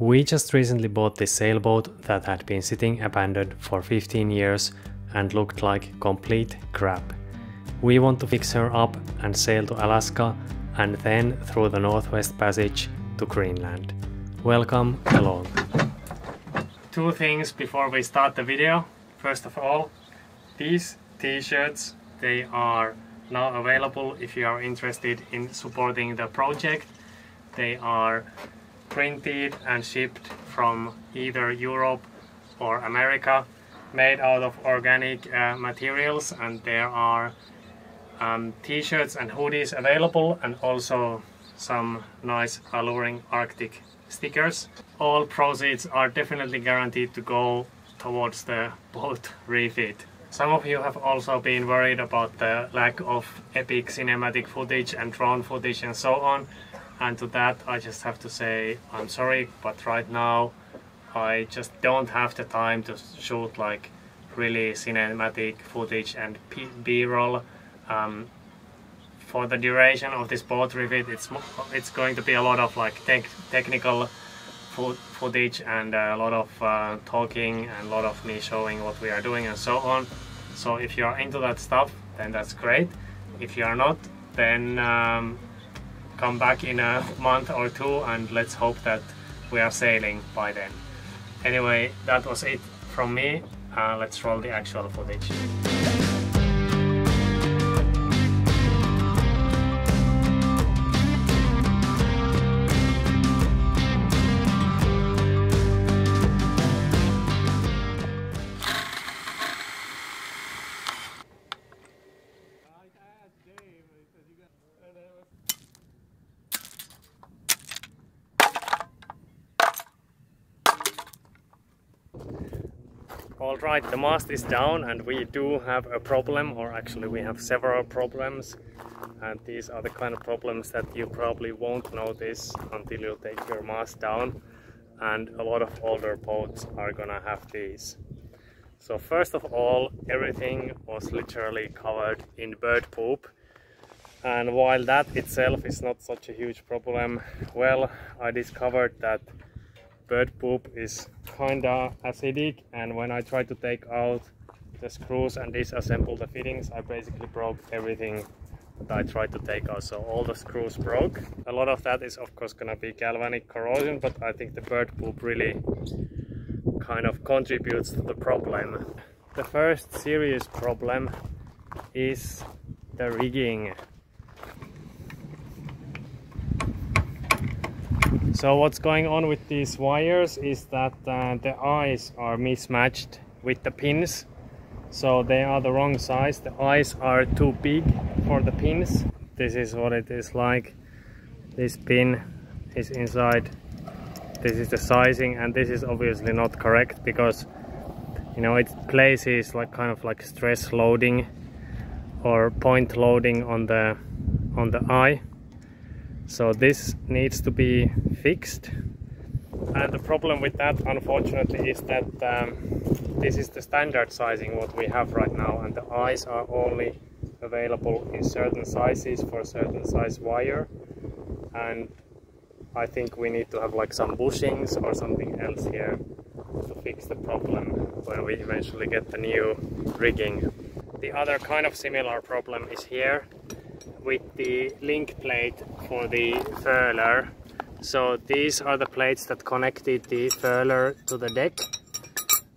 We just recently bought this sailboat that had been sitting abandoned for 15 years and looked like complete crap. We want to fix her up and sail to Alaska and then through the Northwest Passage to Greenland. Welcome along. Two things before we start the video. First of all, these t-shirts, they are now available if you are interested in supporting the project. They are printed and shipped from either Europe or America, made out of organic uh, materials and there are um, t-shirts and hoodies available and also some nice alluring arctic stickers. All proceeds are definitely guaranteed to go towards the boat refit. Some of you have also been worried about the lack of epic cinematic footage and drone footage and so on. And to that I just have to say I'm sorry, but right now I just don't have the time to shoot like really cinematic footage and b-roll um, for the duration of this boat refit it's it's going to be a lot of like tech, technical footage and a lot of uh, talking and a lot of me showing what we are doing and so on. So if you are into that stuff, then that's great. If you are not, then um, come back in a month or two and let's hope that we are sailing by then. Anyway, that was it from me. Uh, let's roll the actual footage. All right, the mast is down and we do have a problem, or actually we have several problems. And these are the kind of problems that you probably won't notice until you take your mast down. And a lot of older boats are gonna have these. So first of all, everything was literally covered in bird poop. And while that itself is not such a huge problem, well, I discovered that bird poop is kinda acidic and when I tried to take out the screws and disassemble the fittings I basically broke everything that I tried to take out so all the screws broke. A lot of that is of course gonna be galvanic corrosion but I think the bird poop really kind of contributes to the problem. The first serious problem is the rigging So what's going on with these wires is that uh, the eyes are mismatched with the pins. So they are the wrong size. The eyes are too big for the pins. This is what it is like. This pin is inside. This is the sizing and this is obviously not correct because you know it places like kind of like stress loading or point loading on the on the eye so this needs to be fixed. And the problem with that unfortunately is that um, this is the standard sizing what we have right now and the eyes are only available in certain sizes for certain size wire. And I think we need to have like some bushings or something else here to fix the problem when we eventually get the new rigging. The other kind of similar problem is here with the link plate for the furler. So these are the plates that connected the furler to the deck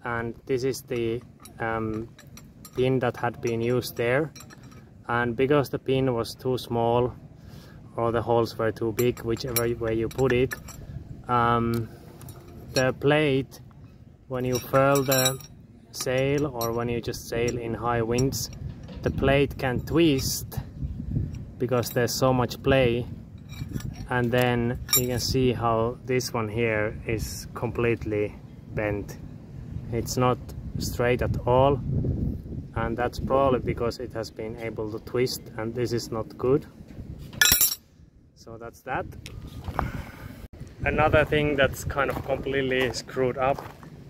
and this is the um, pin that had been used there and because the pin was too small or the holes were too big whichever way you put it um, the plate when you furl the sail or when you just sail in high winds the plate can twist because there's so much play and then you can see how this one here is completely bent. It's not straight at all and that's probably because it has been able to twist and this is not good. So that's that. Another thing that's kind of completely screwed up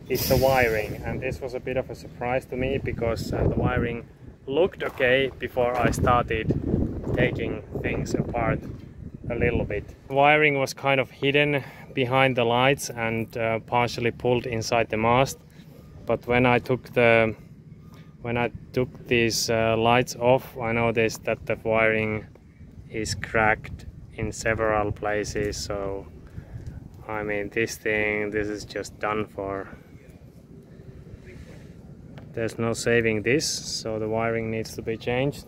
is the wiring and this was a bit of a surprise to me because uh, the wiring looked okay before I started taking things apart a little bit. Wiring was kind of hidden behind the lights and uh, partially pulled inside the mast. But when I took the when I took these uh, lights off I noticed that the wiring is cracked in several places. So I mean this thing this is just done for. There's no saving this so the wiring needs to be changed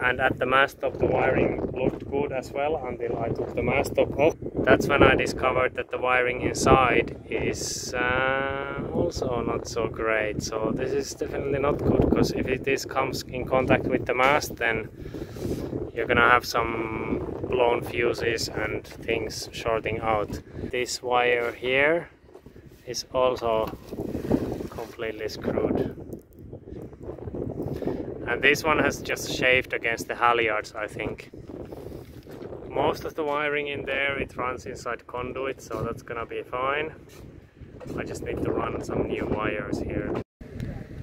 and at the mast top the wiring looked good as well until I took the mast top off that's when I discovered that the wiring inside is uh, also not so great. So this is definitely not good because if it this comes in contact with the mast then you're gonna have some blown fuses and things shorting out. This wire here is also completely screwed and this one has just shaved against the halyards I think. Most of the wiring in there it runs inside conduit so that's gonna be fine. I just need to run some new wires here.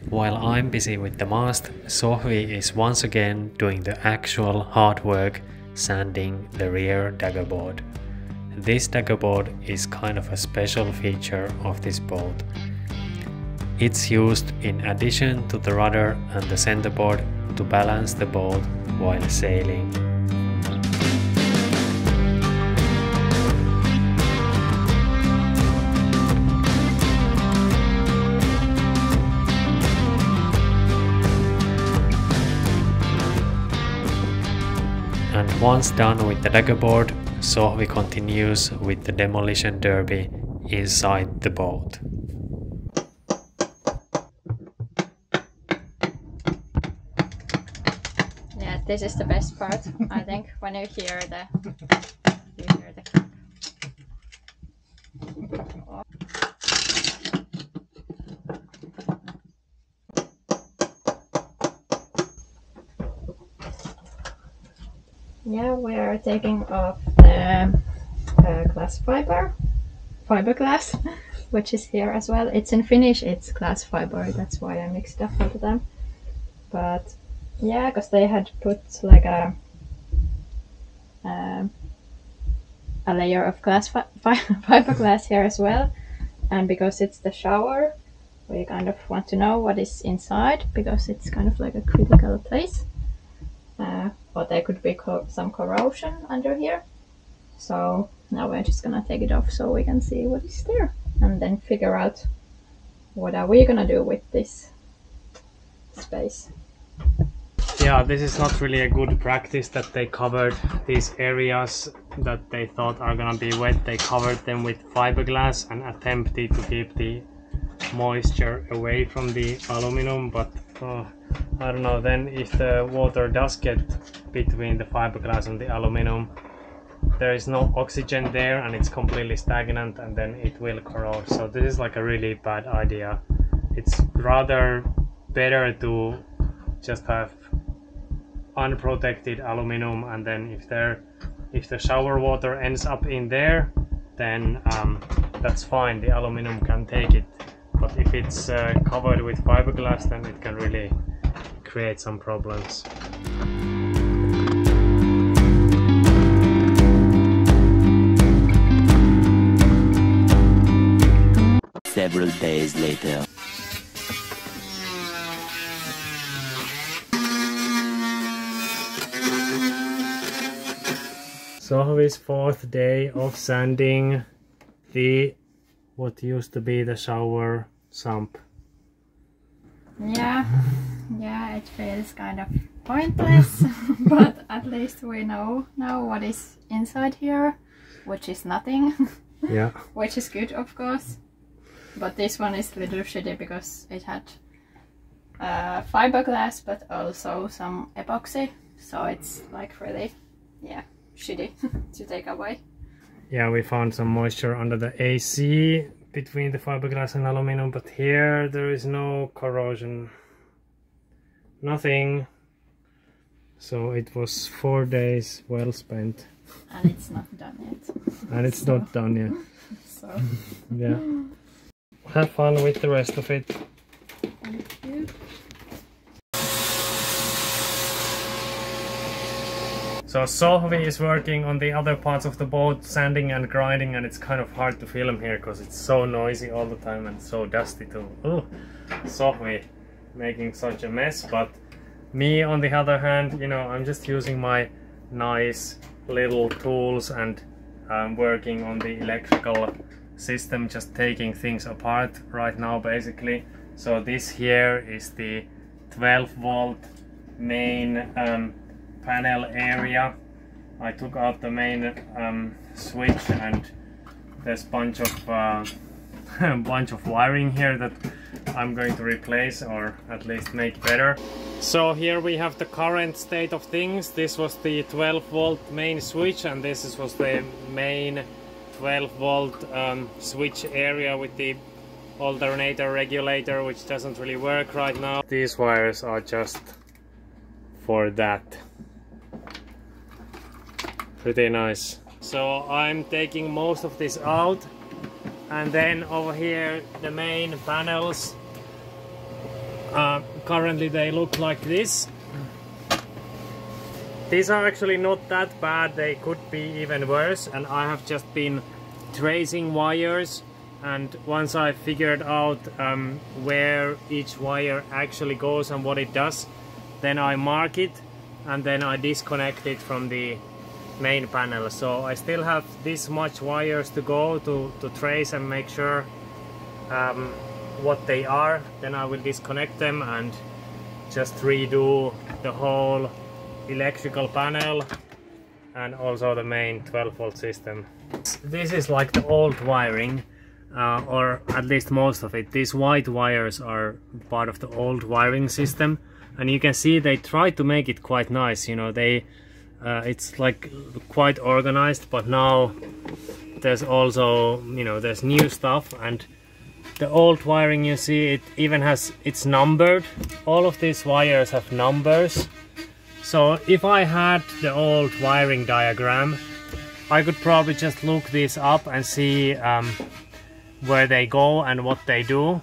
While I'm busy with the mast, Sohvi is once again doing the actual hard work sanding the rear daggerboard. This daggerboard is kind of a special feature of this boat it's used in addition to the rudder and the centerboard to balance the boat while sailing. And once done with the daggerboard, Sohvi continues with the demolition derby inside the boat. This is the best part, I think, when you hear the you hear the Yeah, we are taking off the uh, glass fiber, fiberglass, which is here as well. It's in Finnish, it's glass fiber, that's why I mixed up of them. But yeah, because they had put like a um, a layer of glass fi fiberglass here as well, and because it's the shower, we kind of want to know what is inside because it's kind of like a critical place. Uh, but there could be co some corrosion under here. So now we're just gonna take it off so we can see what is there and then figure out what are we gonna do with this space yeah, this is not really a good practice that they covered these areas that they thought are gonna be wet. They covered them with fiberglass and attempted to keep the moisture away from the aluminum, but uh, I don't know. Then if the water does get between the fiberglass and the aluminum, there is no oxygen there and it's completely stagnant and then it will corrode. So this is like a really bad idea. It's rather better to just have unprotected aluminum and then if there if the shower water ends up in there then um, that's fine. The aluminum can take it. But if it's uh, covered with fiberglass then it can really create some problems. Several days later Sohvi's fourth day of sanding the what used to be the shower sump. Yeah, yeah, it feels kind of pointless, but at least we know now what is inside here, which is nothing. Yeah. which is good, of course. But this one is a little shitty because it had uh, fiberglass, but also some epoxy, so it's like really, yeah shitty to take away. Yeah, we found some moisture under the AC between the fiberglass and aluminum, but here there is no corrosion. Nothing. So it was four days well spent. And it's not done yet. and it's so. not done yet. So. yeah. Have fun with the rest of it. Thank you. So Sohvi is working on the other parts of the boat, sanding and grinding, and it's kind of hard to film here because it's so noisy all the time and so dusty too. Ooh, Sohvi making such a mess, but me on the other hand, you know, I'm just using my nice little tools and I'm working on the electrical system, just taking things apart right now basically. So this here is the 12 volt main um, panel area. I took out the main um, switch and there's bunch of uh, bunch of wiring here that I'm going to replace or at least make better. So here we have the current state of things. This was the 12 volt main switch and this was the main 12 volt um, switch area with the alternator regulator which doesn't really work right now. These wires are just for that pretty nice. So I'm taking most of this out. And then over here the main panels uh, currently they look like this. These are actually not that bad. They could be even worse. And I have just been tracing wires. And once I figured out um, where each wire actually goes and what it does then I mark it. And then I disconnect it from the main panel. So I still have this much wires to go to, to trace and make sure um, what they are. Then I will disconnect them and just redo the whole electrical panel and also the main 12 volt system. This is like the old wiring uh, or at least most of it. These white wires are part of the old wiring system. And you can see they try to make it quite nice you know they uh, it's like quite organized but now there's also you know there's new stuff and the old wiring you see it even has it's numbered. All of these wires have numbers. So if I had the old wiring diagram I could probably just look this up and see um, where they go and what they do.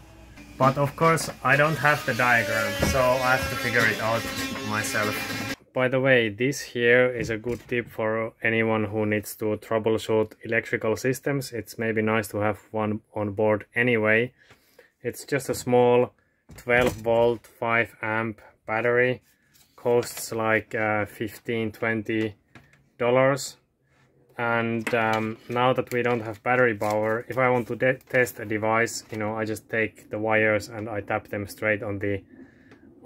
But of course I don't have the diagram so I have to figure it out myself by the way, this here is a good tip for anyone who needs to troubleshoot electrical systems. It's maybe nice to have one on board anyway. It's just a small 12 volt 5 amp battery. Costs like uh, 15 20 dollars and um, now that we don't have battery power if I want to test a device you know I just take the wires and I tap them straight on the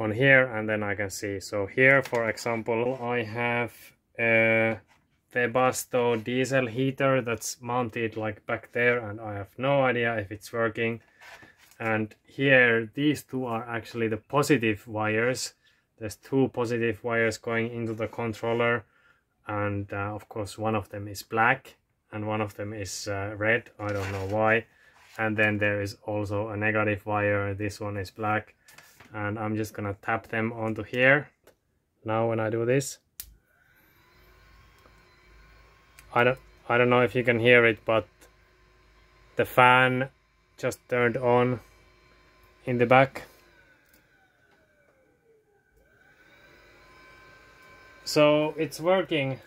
on here and then I can see. So here, for example, I have a Webasto diesel heater that's mounted like back there and I have no idea if it's working. And here, these two are actually the positive wires. There's two positive wires going into the controller and uh, of course one of them is black and one of them is uh, red. I don't know why. And then there is also a negative wire. This one is black and I'm just gonna tap them onto here. Now when I do this I don't I don't know if you can hear it but the fan just turned on in the back. So it's working.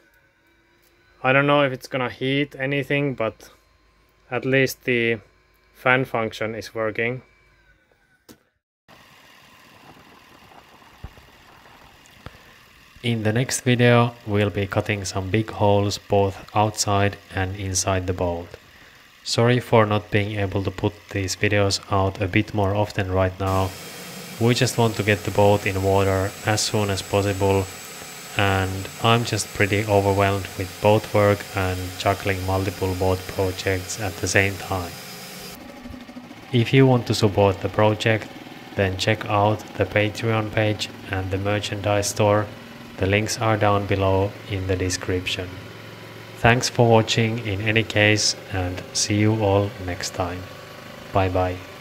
I don't know if it's gonna heat anything but at least the fan function is working In the next video we'll be cutting some big holes both outside and inside the boat. Sorry for not being able to put these videos out a bit more often right now. We just want to get the boat in water as soon as possible and I'm just pretty overwhelmed with boat work and juggling multiple boat projects at the same time. If you want to support the project, then check out the Patreon page and the merchandise store the links are down below in the description. Thanks for watching in any case and see you all next time. Bye bye.